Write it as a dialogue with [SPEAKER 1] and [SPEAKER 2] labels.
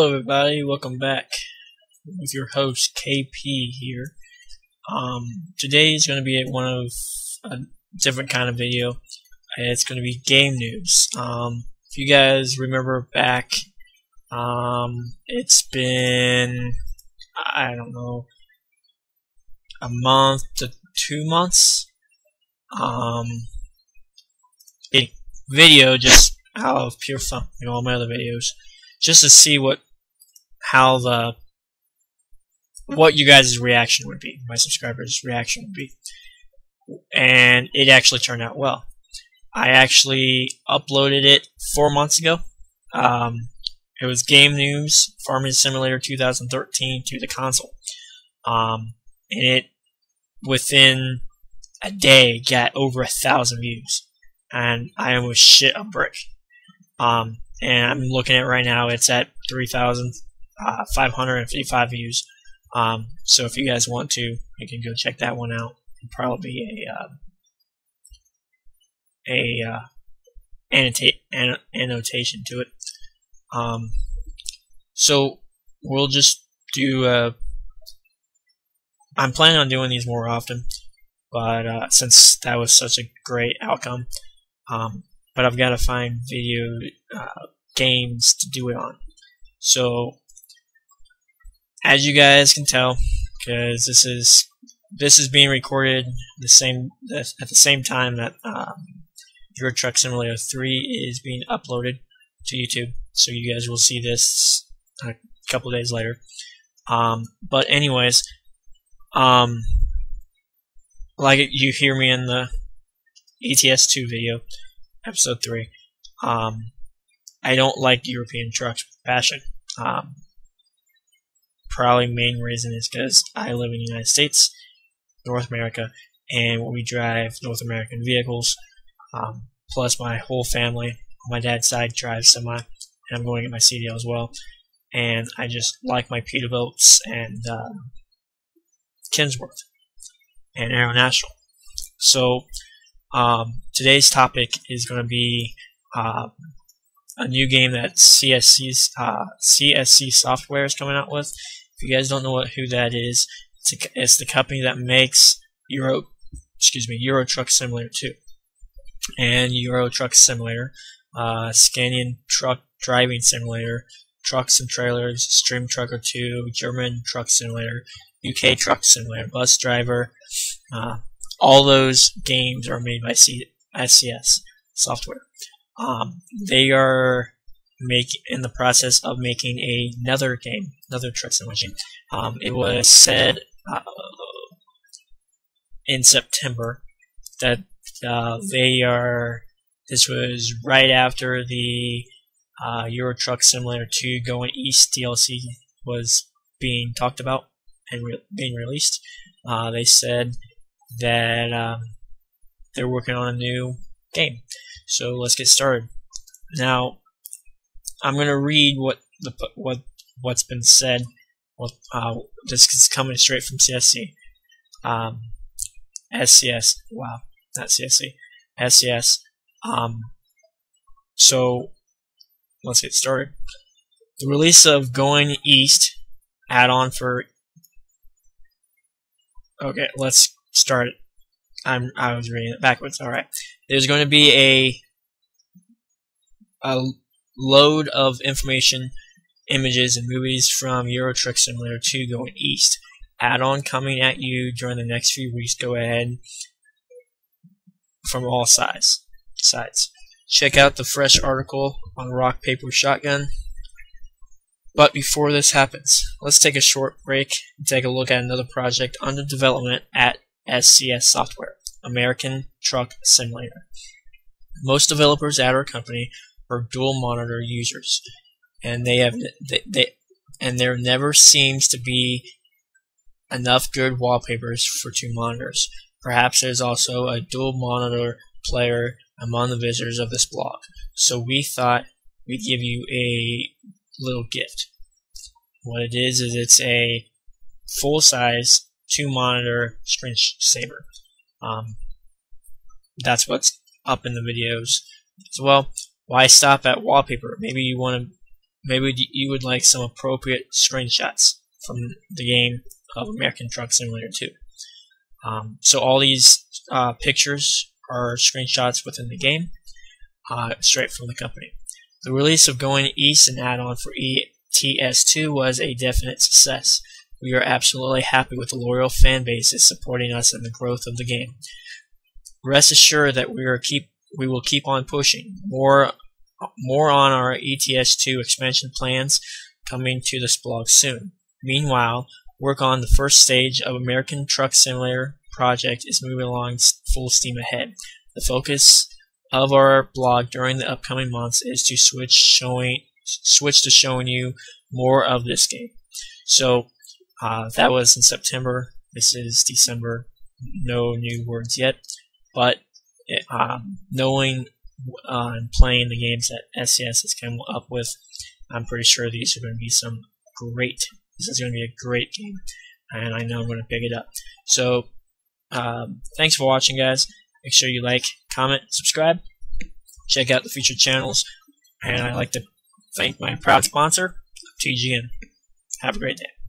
[SPEAKER 1] Hello everybody, welcome back with your host KP here. Um, today is going to be one of a different kind of video. It's going to be game news. Um, if you guys remember back, um, it's been, I don't know, a month to two months. Um, a video just out of pure fun, like all my other videos just to see what how the what you guys' reaction would be, my subscribers' reaction would be. And it actually turned out well. I actually uploaded it four months ago. Um, it was Game News Farming Simulator 2013 to the console. Um, and it, within a day, got over a thousand views. And I almost shit a brick. Um, and I'm looking at right now it's at 3,555 uh, views. Um, so if you guys want to, you can go check that one out. It'll probably be a uh, a uh, an annotation to it. Um, so we'll just do. Uh, I'm planning on doing these more often, but uh, since that was such a great outcome, um, but I've got to find video uh, games to do it on. So, as you guys can tell, because this is this is being recorded the same at the same time that um, Euro Truck Simulator 3 is being uploaded to YouTube. So you guys will see this a couple days later. Um, but anyways, um, like you hear me in the ETS2 video, episode 3, um, I don't like European trucks with passion. Um, probably main reason is because I live in the United States, North America, and we drive North American vehicles. Um, plus, my whole family, my dad's side drives semi, and I'm going to get my CDL as well. And I just like my Peterbilts and uh, Kenworth and Aero National. So um, today's topic is going to be uh, a new game that CSC uh, CSC Software is coming out with. If you guys don't know what who that is, it's, a, it's the company that makes Euro, excuse me, Euro Truck Simulator 2 and Euro Truck Simulator, uh, Scanian Truck Driving Simulator, Trucks and Trailers, Extreme Trucker 2, German Truck Simulator, UK Truck Simulator, Bus Driver. Uh, all those games are made by C SCS software. Um, they are make in the process of making another game, another truck simulator game. Um, it was said uh, in September that uh, they are. This was right after the uh, Euro Truck Simulator 2 Going East DLC was being talked about and re being released. Uh, they said that um, they're working on a new game. So let's get started. Now, I'm going to read what the what what's been said. What uh, this is coming straight from CSC. Um, SCS. Wow, not CSC. SCS. Um, so let's get started. The release of Going East add-on for. Okay, let's start. I'm I was reading it backwards. All right. There's going to be a a load of information, images, and movies from Euro Truck Simulator 2 going east. Add-on coming at you during the next few weeks. Go ahead from all sides. Sides. Check out the fresh article on Rock Paper Shotgun. But before this happens, let's take a short break and take a look at another project under development at SCS Software, American Truck Simulator. Most developers at our company are dual monitor users, and they have they, they and there never seems to be enough good wallpapers for two monitors. Perhaps there's also a dual monitor player among the visitors of this blog. So we thought we'd give you a little gift. What it is is it's a full-size two monitor screensaver. Um, that's what's up in the videos as well. Why stop at wallpaper? Maybe you want to maybe you would like some appropriate screenshots from the game of American Truck Simulator 2. Um, so all these uh, pictures are screenshots within the game, uh, straight from the company. The release of Going East, an add-on for ETS2, was a definite success. We are absolutely happy with the loyal fan base bases supporting us and the growth of the game. Rest assured that we are keep we will keep on pushing. More more on our ETS2 expansion plans coming to this blog soon. Meanwhile, work on the first stage of American Truck Simulator project is moving along full steam ahead. The focus of our blog during the upcoming months is to switch showing switch to showing you more of this game. So uh, that was in September. This is December. No new words yet, but um, knowing uh, and playing the games that SCS has come up with, I'm pretty sure these are going to be some great. This is going to be a great game, and I know I'm going to pick it up. So, um, thanks for watching, guys. Make sure you like, comment, subscribe. Check out the featured channels, and I'd like to thank my proud sponsor, TGN. Have a great day.